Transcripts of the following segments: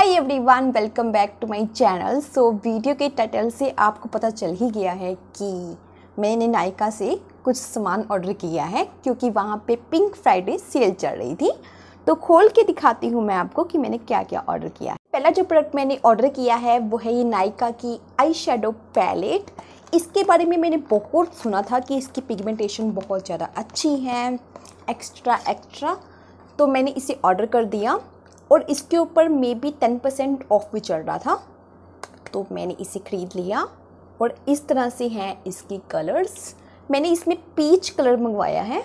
Hi everyone welcome back to my channel so video के title से आपको पता चल ही गया है कि मैंने नायका से कुछ सामान ऑर्डर किया है क्योंकि वहाँ पे पिंक फ्राइडे सेल चल रही थी। तो खोल के दिखाती हूँ मैं आपको कि मैंने क्या क्या ऑर्डर किया है। पहला जो प्रोडक्ट मैंने ऑर्डर किया है, वो है ये नायका की आई शेडो पैलेट इसके बारे में मैंने बहुत सुना था कि इसकी पिगमेंटेशन बहुत ज़्यादा अच्छी है एक्स्ट्रा एक्स्ट्रा तो मैंने इसे ऑर्डर कर दिया। और इसके ऊपर maybe ten percent off भी चल रहा था। तो मैंने इसे ख़रीद लिया और इस तरह से हैं इसकी कलर्स मैंने इसमें पीच कलर मंगवाया है।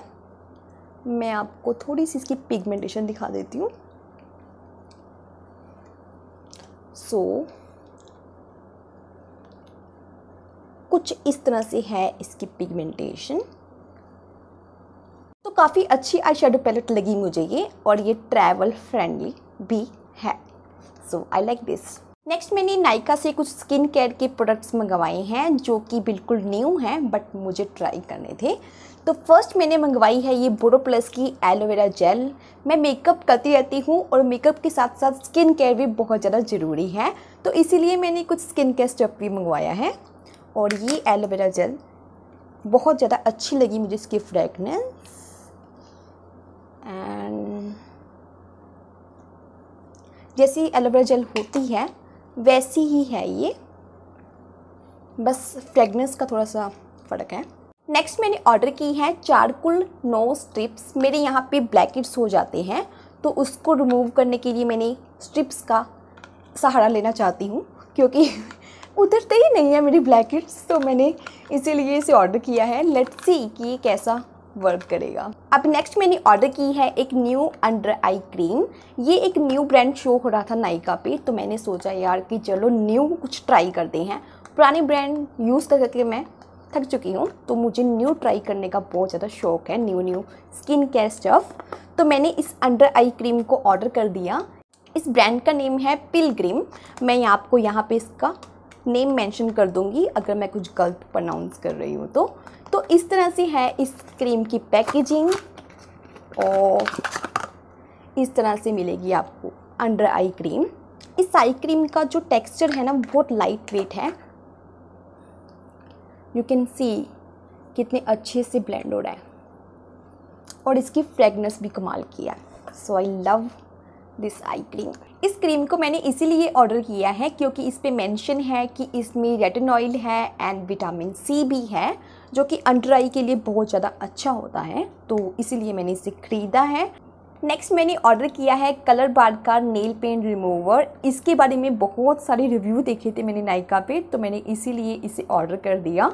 मैं आपको थोड़ी सी इसकी पिगमेंटेशन दिखा देती हूँ। सो so, कुछ इस तरह से है इसकी पिगमेंटेशन तो काफ़ी अच्छी आई शेडो पैलेट लगी मुझे ये और ये ट्रैवल फ्रेंडली भी है. So I like this next मैंने नायका से कुछ स्किन केयर के प्रोडक्ट्स मंगवाए हैं, जो कि बिल्कुल न्यू हैं बट मुझे ट्राई करने थे. तो फ़र्स्ट मैंने मंगवाई है ये बोरो प्लस की एलोवेरा जेल मैं मेकअप करती रहती हूँ और मेकअप के साथ साथ स्किन केयर भी बहुत ज़्यादा ज़रूरी है. तो इसीलिए मैंने कुछ स्किन केयर स्टेप भी मंगवाया है. और ये एलोवेरा जेल बहुत ज़्यादा अच्छी लगी मुझे इसकी फ्रेगनेंस एंड जैसी एलोवेरा जेल होती है, वैसी ही है ये। बस फ्रेगनेंस का थोड़ा सा फ़र्क है। नेक्स्ट मैंने ऑर्डर की है चारकुल नो स्ट्रिप्स मेरे यहाँ पे ब्लैकेट्स हो जाते हैं तो उसको रिमूव करने के लिए मैंने स्ट्रिप्स का सहारा लेना चाहती हूँ, क्योंकि उतरते ही नहीं है मेरी ब्लैकेट्स तो मैंने इसीलिए इसे ऑर्डर किया है। लेट्स सी कि ये कैसा वर्क करेगा। अब नेक्स्ट मैंने ऑर्डर की है एक न्यू अंडर आई क्रीम ये एक न्यू ब्रांड शो हो रहा था नायका पे तो मैंने सोचा यार कि चलो न्यू कुछ ट्राई करते हैं। पुराने ब्रांड यूज़ कर करके मैं थक चुकी हूँ तो मुझे न्यू ट्राई करने का बहुत ज़्यादा शौक है new new skin care stuff तो मैंने इस अंडर आई क्रीम को ऑर्डर कर दिया। इस ब्रांड का नेम है पिलग्रिम मैं आपको यहाँ पे इसका नेम मेंशन कर दूँगी, अगर मैं कुछ गलत प्रोनाउंस कर रही हूँ तो। तो इस तरह से है इस क्रीम की पैकेजिंग और इस तरह से मिलेगी आपको अंडर आई क्रीम इस आई क्रीम का जो टेक्सचर है ना, बहुत लाइट वेट है। यू कैन सी कितने अच्छे से ब्लेंड हो रहा है। और इसकी फ्रेगनेंस भी कमाल किया so I love this eye cream इस क्रीम को मैंने इसीलिए ऑर्डर किया है क्योंकि इस पर मैंशन है कि इसमें रेटिन ऑयल है एंड विटामिन सी भी है जो कि अंडर आई के लिए बहुत ज़्यादा अच्छा होता है तो इसीलिए मैंने इसे ख़रीदा है। नेक्स्ट मैंने ऑर्डर किया है कलर बार का नेल पेंट रिमूवर इसके बारे में बहुत सारे रिव्यू देखे थे मैंने नायका पे तो मैंने इसीलिए इसे ऑर्डर कर दिया।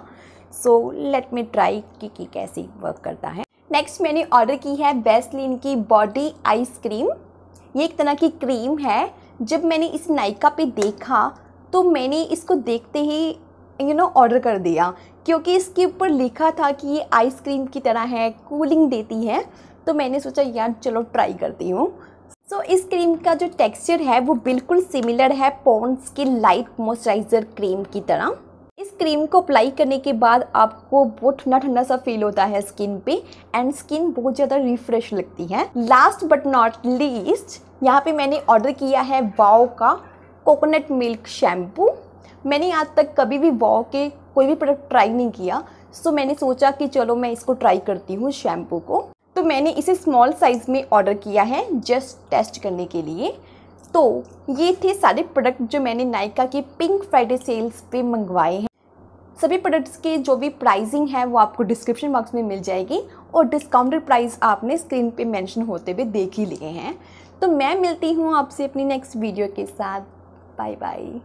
सो लेट मी ट्राई कि, कि कैसे वर्क करता है। नेक्स्ट मैंने ऑर्डर की है बेसलिन की बॉडी आइस क्रीम ये एक तरह की क्रीम है। जब मैंने इस नायका पे देखा तो मैंने इसको देखते ही यू नो ऑर्डर कर दिया। क्योंकि इसके ऊपर लिखा था कि ये आइसक्रीम की तरह है कूलिंग देती है। तो मैंने सोचा यार चलो ट्राई करती हूँ। सो so, इस क्रीम का जो टेक्सचर है वो बिल्कुल सिमिलर है पॉन्ड्स की लाइट मॉइस्चराइज़र क्रीम की तरह। क्रीम को अप्लाई करने के बाद आपको बहुत ठंडा ठंडा सा फील होता है स्किन पे एंड स्किन बहुत ज़्यादा रिफ्रेश लगती है। लास्ट बट नॉट लीस्ट यहाँ पे मैंने ऑर्डर किया है वाओ का कोकोनट मिल्क शैम्पू मैंने आज तक कभी भी वाओ के कोई भी प्रोडक्ट ट्राई नहीं किया सो मैंने सोचा कि चलो मैं इसको ट्राई करती हूँ शैम्पू को। तो मैंने इसे स्मॉल साइज़ में ऑर्डर किया है जस्ट टेस्ट करने के लिए। तो ये थे सारे प्रोडक्ट जो मैंने नायका के पिंक फ्राइडे सेल्स पे मंगवाए हैं। सभी प्रोडक्ट्स की जो भी प्राइसिंग है, वो आपको डिस्क्रिप्शन बॉक्स में मिल जाएगी और डिस्काउंटेड प्राइस आपने स्क्रीन पे मेंशन होते हुए देख ही लिए हैं। तो मैं मिलती हूँ आपसे अपनी नेक्स्ट वीडियो के साथ। Bye bye